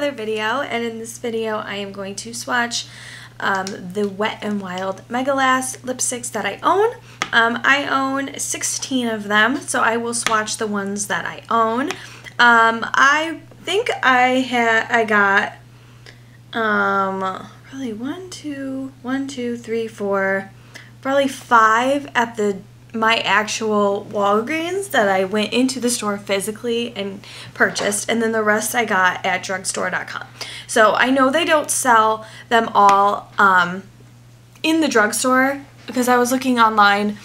another video and in this video I am going to swatch um, the Wet n Wild Mega Last lipsticks that I own. Um, I own 16 of them so I will swatch the ones that I own. Um, I think I had I got um, probably one, two, one, two, three, four, probably five at the my actual Walgreens that I went into the store physically and purchased, and then the rest I got at drugstore.com. So I know they don't sell them all um, in the drugstore because I was looking online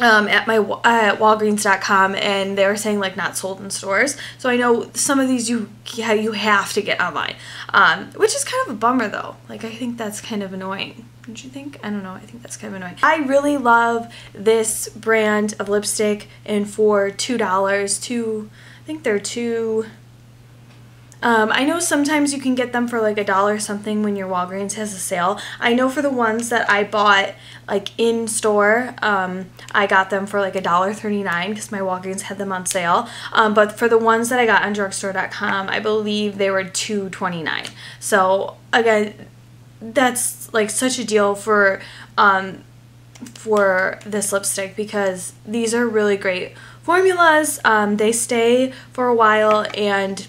um, at my at Walgreens.com and they were saying like not sold in stores. So I know some of these you yeah, you have to get online, um, which is kind of a bummer though. Like I think that's kind of annoying. Don't you think? I don't know. I think that's kind of annoying. I really love this brand of lipstick and for two dollars, two I think they're two um, I know sometimes you can get them for like a dollar something when your Walgreens has a sale. I know for the ones that I bought like in store, um, I got them for like a dollar thirty nine because my Walgreens had them on sale. Um, but for the ones that I got on drugstore.com, I believe they were two twenty nine. So again, that's like such a deal for um, for this lipstick because these are really great formulas. Um, they stay for a while and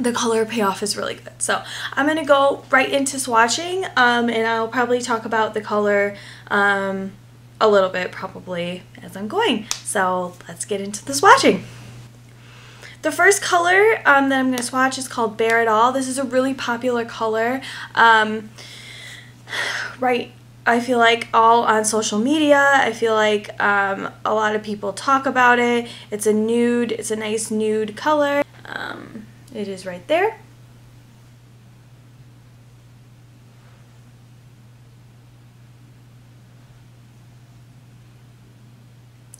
the color payoff is really good. So I'm going to go right into swatching um, and I'll probably talk about the color um, a little bit probably as I'm going. So let's get into the swatching. The first color um, that I'm going to swatch is called Bare It All. This is a really popular color. Um, right I feel like all on social media. I feel like um, a lot of people talk about it. It's a nude. It's a nice nude color. Um, it is right there.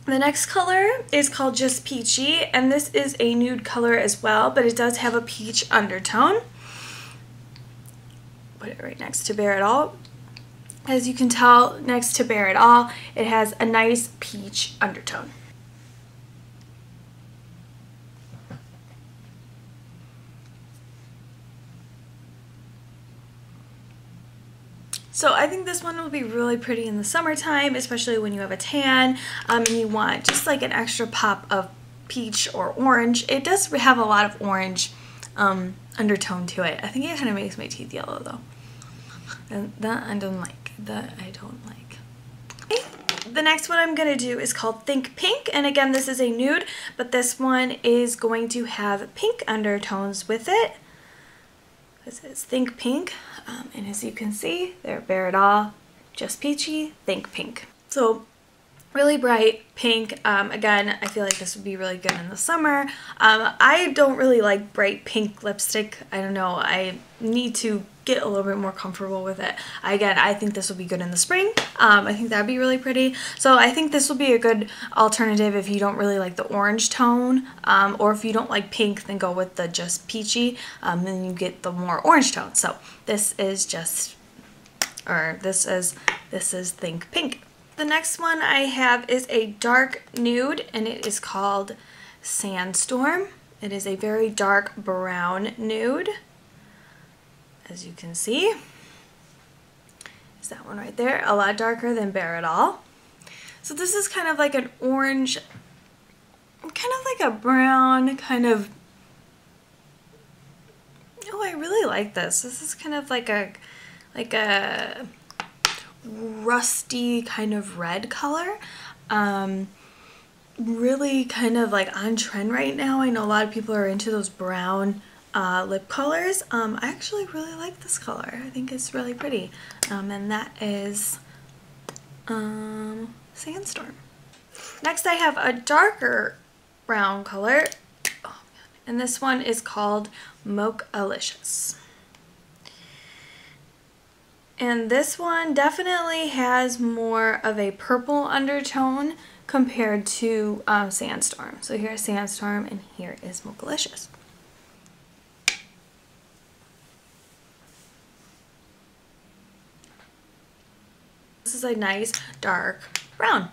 The next color is called Just Peachy, and this is a nude color as well, but it does have a peach undertone. Put it right next to Bare It All. As you can tell, next to Bare It All, it has a nice peach undertone. So I think this one will be really pretty in the summertime, especially when you have a tan um, and you want just like an extra pop of peach or orange. It does have a lot of orange um, undertone to it. I think it kind of makes my teeth yellow though. And that I don't like. That I don't like. Okay. The next one I'm going to do is called Think Pink. And again, this is a nude, but this one is going to have pink undertones with it. This is Think Pink. Um, and as you can see, they're Bare It All, Just Peachy, Think Pink. So really bright pink. Um, again, I feel like this would be really good in the summer. Um, I don't really like bright pink lipstick. I don't know. I need to get a little bit more comfortable with it. Again, I think this will be good in the spring. Um, I think that'd be really pretty. So I think this will be a good alternative if you don't really like the orange tone um, or if you don't like pink, then go with the just peachy. Um, then you get the more orange tone. So this is just, or this is, this is Think Pink. The next one I have is a dark nude and it is called Sandstorm. It is a very dark brown nude, as you can see. Is that one right there? A lot darker than Bare It All. So this is kind of like an orange, kind of like a brown, kind of, oh I really like this. This is kind of like a, like a, rusty kind of red color. Um, really kind of like on trend right now. I know a lot of people are into those brown uh, lip colors. Um, I actually really like this color. I think it's really pretty. Um, and that is um, Sandstorm. Next I have a darker brown color. Oh, and this one is called Mochalicious. And this one definitely has more of a purple undertone compared to um, Sandstorm. So here's Sandstorm and here is Mochalicious. This is a nice dark brown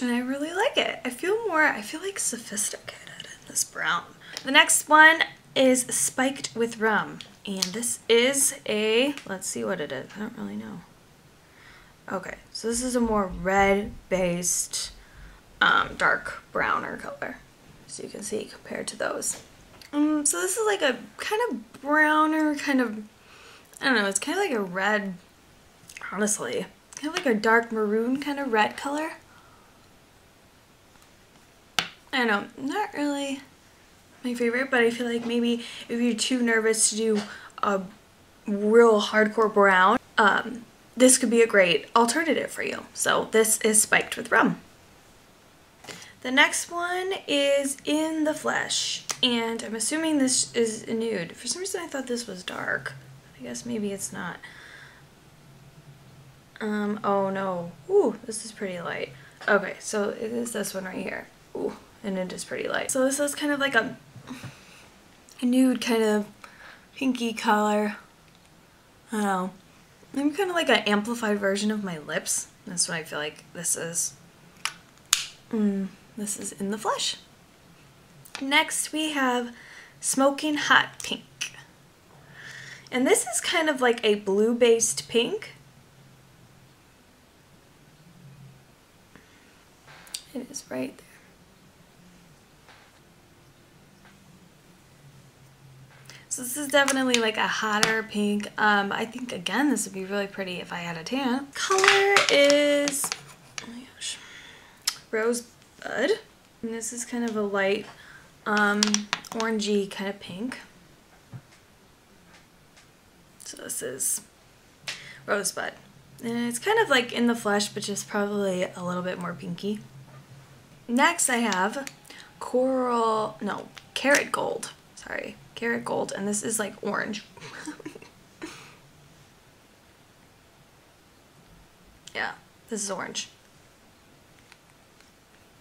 and I really like it. I feel more, I feel like sophisticated in this brown. The next one is Spiked with Rum. And this is a, let's see what it is. I don't really know. Okay, so this is a more red-based, um, dark browner color. So you can see compared to those. Um, so this is like a kind of browner, kind of, I don't know, it's kind of like a red, honestly. Kind of like a dark maroon kind of red color. I don't know, not really my favorite, but I feel like maybe if you're too nervous to do a real hardcore brown, um, this could be a great alternative for you. So this is spiked with rum. The next one is In the Flesh, and I'm assuming this is nude. For some reason I thought this was dark. I guess maybe it's not. Um, oh no. Ooh, this is pretty light. Okay, so it is this one right here. Ooh, and it is pretty light. So this is kind of like a, a nude kind of pinky color. I don't know. Kind of like an amplified version of my lips. That's what I feel like this is. Mm, this is in the flesh. Next we have Smoking Hot Pink. And this is kind of like a blue-based pink. It is right there. So this is definitely like a hotter pink. Um, I think again this would be really pretty if I had a tan. Color is, oh my gosh, Rosebud. And this is kind of a light um, orangey kind of pink. So this is Rosebud. And it's kind of like in the flesh, but just probably a little bit more pinky. Next I have Coral, no, Carrot Gold. Sorry, Carrot Gold, and this is like orange. yeah, this is orange.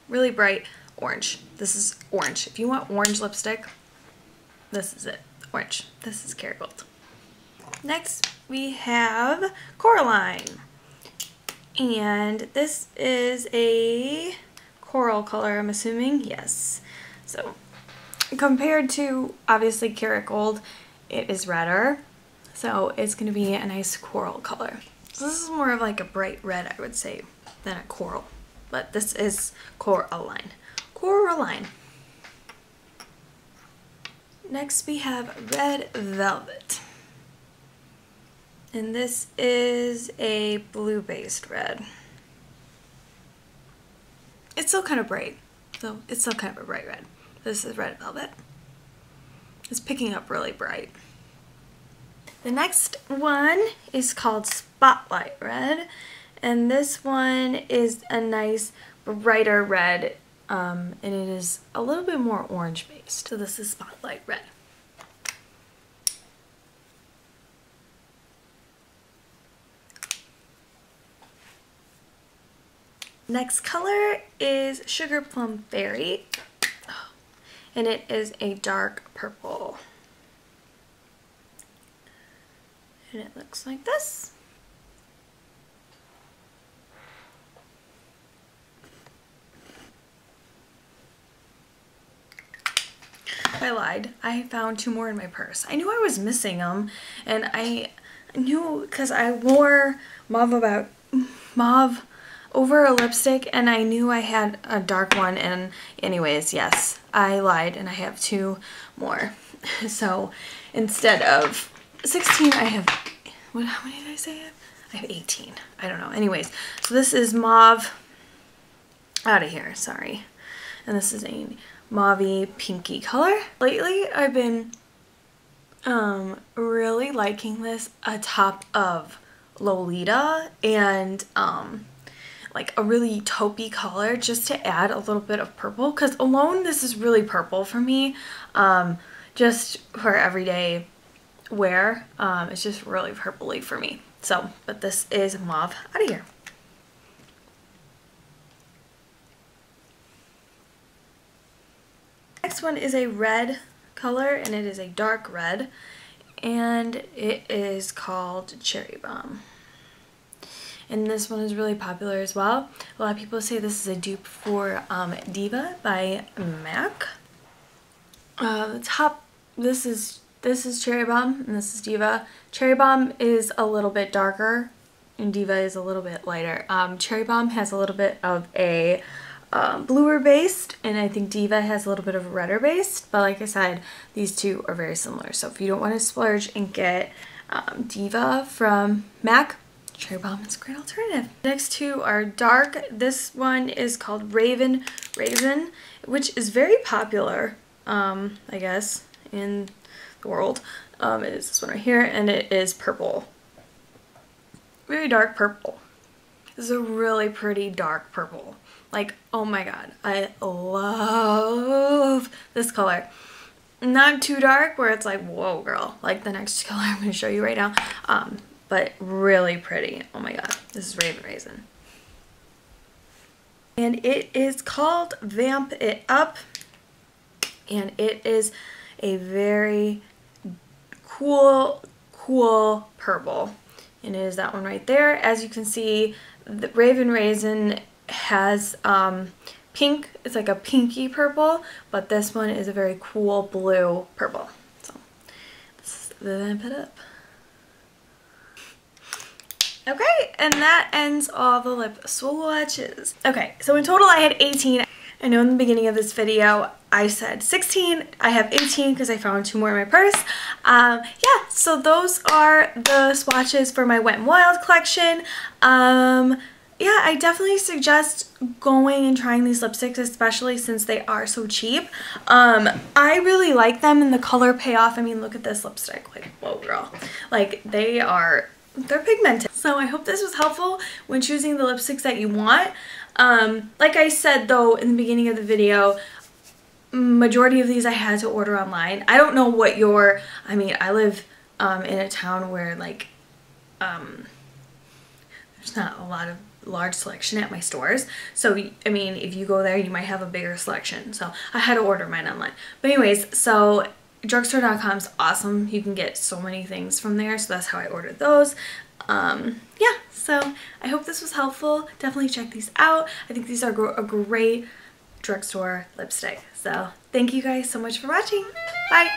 Really bright orange. This is orange. If you want orange lipstick, this is it. Orange. This is Carrot Gold. Next, we have Coraline. And this is a coral color, I'm assuming. Yes. So compared to obviously Carrot Gold, it is redder. So it's going to be a nice coral color. So this is more of like a bright red, I would say, than a coral. But this is Coraline. Coraline. Next we have Red Velvet. And this is a blue-based red. It's still kind of bright. So it's still kind of a bright red. This is red velvet. It's picking up really bright. The next one is called Spotlight Red. And this one is a nice brighter red um, and it is a little bit more orange based. So this is Spotlight Red. Next color is Sugar Plum Berry and it is a dark purple. And it looks like this. I lied. I found two more in my purse. I knew I was missing them and I knew because I wore mauve about mauve over a lipstick and I knew I had a dark one and anyways yes I lied and I have two more. So instead of 16 I have what how many did I say I have? 18 I don't know. Anyways so this is mauve out of here sorry. And this is a mauve pinky color. Lately I've been um really liking this atop of Lolita and um like a really taupey color just to add a little bit of purple because alone this is really purple for me um, just for everyday wear um, it's just really purpley for me. So but this is mauve out of here. Next one is a red color and it is a dark red and it is called cherry bomb and this one is really popular as well. A lot of people say this is a dupe for um, Diva by MAC. Uh, the top this is this is Cherry Bomb and this is Diva. Cherry Bomb is a little bit darker and Diva is a little bit lighter. Um, Cherry Bomb has a little bit of a um, bluer based and I think Diva has a little bit of a redder based but like I said these two are very similar so if you don't want to splurge and get um, Diva from MAC Cherry Bomb is a great alternative. Next two are dark. This one is called Raven Raisin which is very popular um, I guess in the world. Um, it is this one right here and it is purple. Very dark purple. This is a really pretty dark purple. Like, oh my god, I love this color. Not too dark where it's like, whoa girl, like the next color I'm going to show you right now. Um, but really pretty. Oh my god, this is Raven Raisin. And it is called Vamp It Up. And it is a very cool, cool purple. And it is that one right there. As you can see, the Raven Raisin has um, pink. It's like a pinky purple, but this one is a very cool blue purple. So let's vamp it up. Okay, and that ends all the lip swatches. Okay, so in total I had 18. I know in the beginning of this video I said 16. I have 18 because I found two more in my purse. Um, yeah, so those are the swatches for my Wet n Wild collection. Um, yeah, I definitely suggest going and trying these lipsticks, especially since they are so cheap. Um, I really like them and the color payoff. I mean, look at this lipstick. Like, whoa, girl. Like, they are, they're pigmented. So I hope this was helpful when choosing the lipsticks that you want. Um, like I said, though, in the beginning of the video, majority of these I had to order online. I don't know what your, I mean, I live um, in a town where, like, um, there's not a lot of large selection at my stores. So, I mean, if you go there, you might have a bigger selection. So I had to order mine online. But anyways, so drugstore.com is awesome. You can get so many things from there. So that's how I ordered those. Um, yeah, so I hope this was helpful. Definitely check these out. I think these are a great drugstore lipstick. So thank you guys so much for watching. Bye!